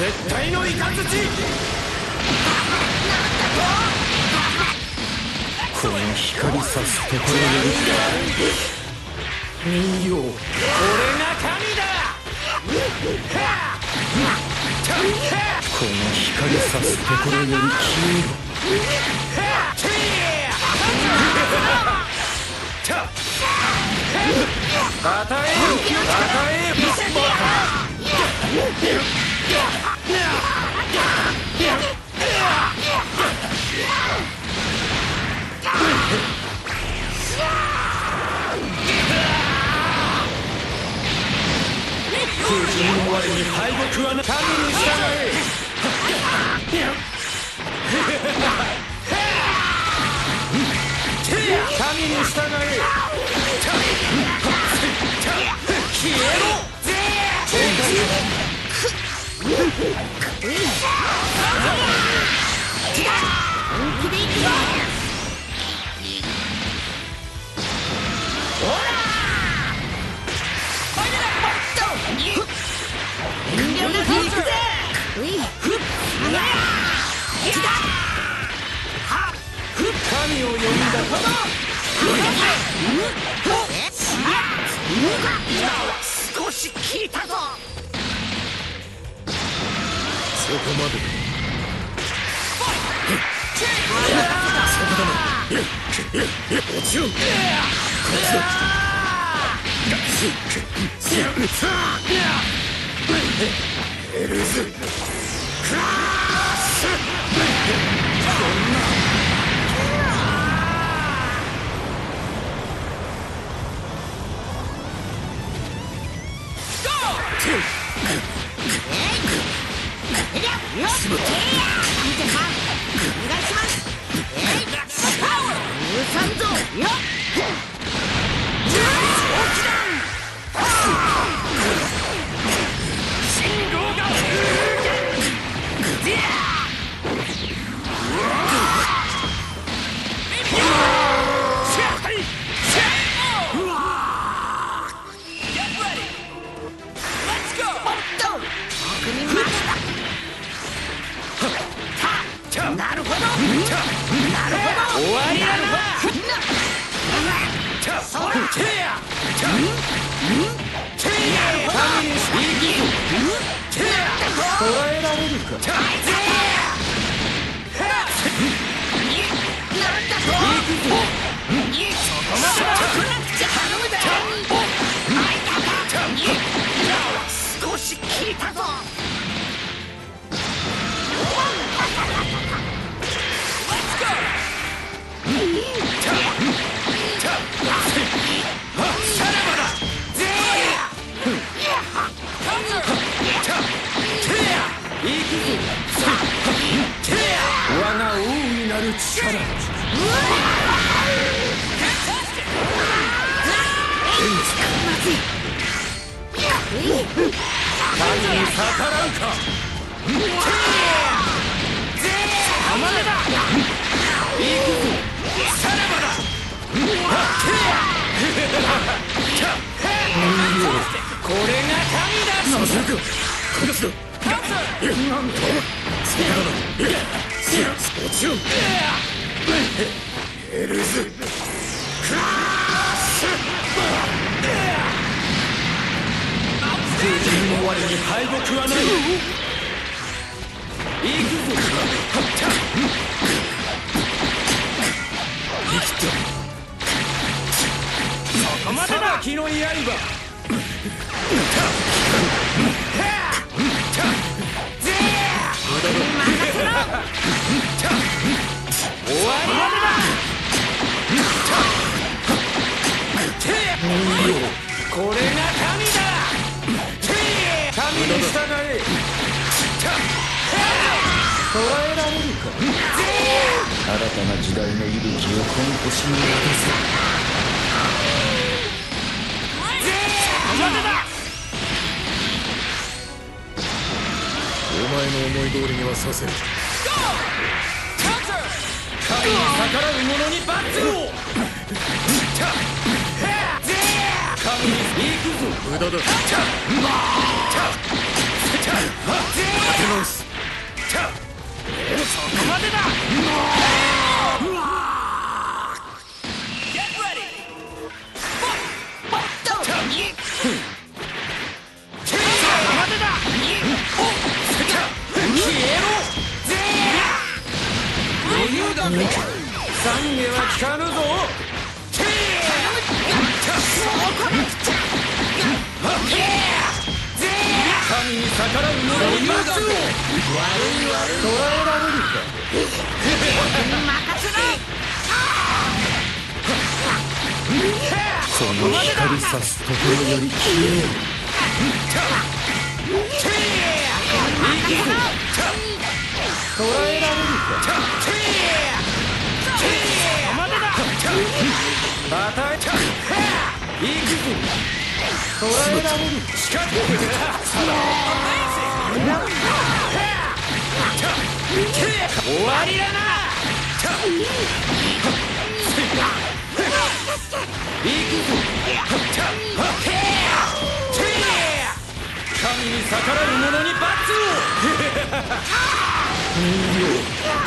絶対のイカズチこの光さすところより人形。俺が神だ。この光さすところより消与えよ与え空神に従え消えろ本気で行くぞ遠慮なく行くぜういふっあら神を呼んだ少し効いたぞそこまでもちろんこいつだエルズクラッな少し効いたぞになる力神に逆らうかこれが神ださせるかこがすだならだもちろんエルズクラッシ空人の我に敗北はない行くぞ生きたそこまでだ気の刃たな時代の息吹をこの星に渡せお前の思い通りにはさせる。神に逆らう者に罰を神に行くぞ無駄だ立て直すそこまでだかぬぞ。神に逆らう。者に罰を捕らえられるかこの光さすところより消え捕らえられるか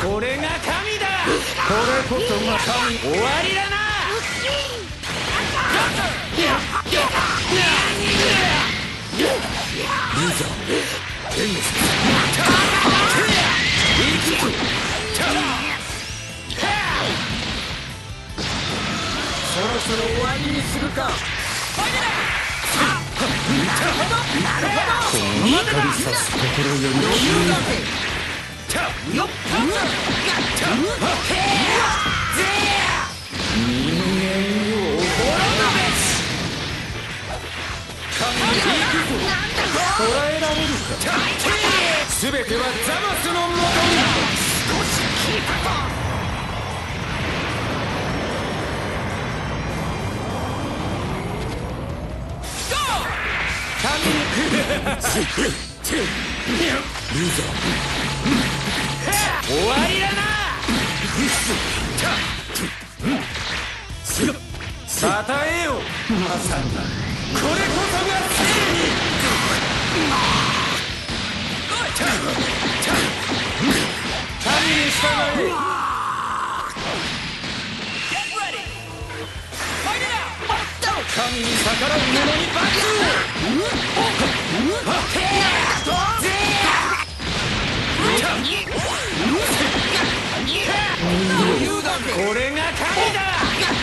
これが神だこれこそまたに終わりだなリー天使そろそろ終わりにするかなるほどこの光さすとより。も余裕だぜらえられる。か全てはザマスのもとに終たえよまさにこれこそが正義神に従え神に逆らう。者に罰をこれが神だ。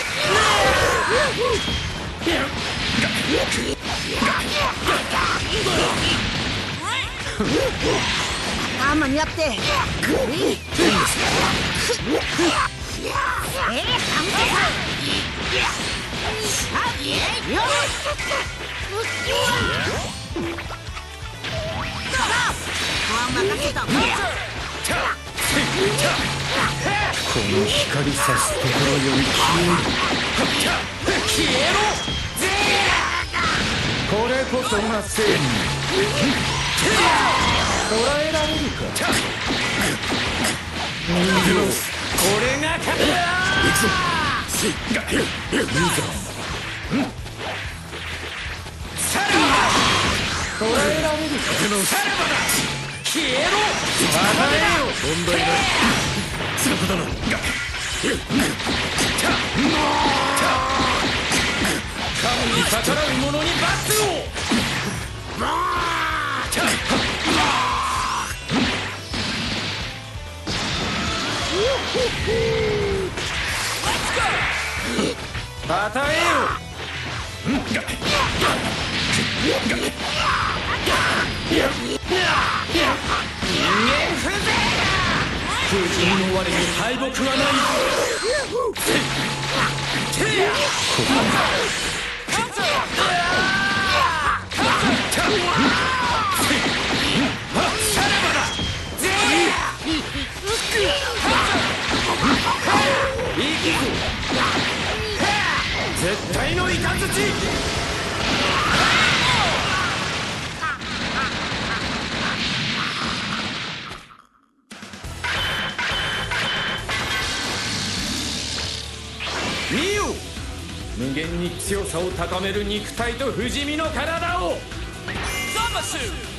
あ間に合って。え任せたの光さすところより消える消えろこれこそが正義捉えられるかこれが神ださらば捉えられるかさらばだ消えろ与えよ問題ないそこだな神に逆らう者に罰をたたえよ。空人の我に敗北はない絶対のイカズチ強さを高める肉体と不死身の体をザマス Win!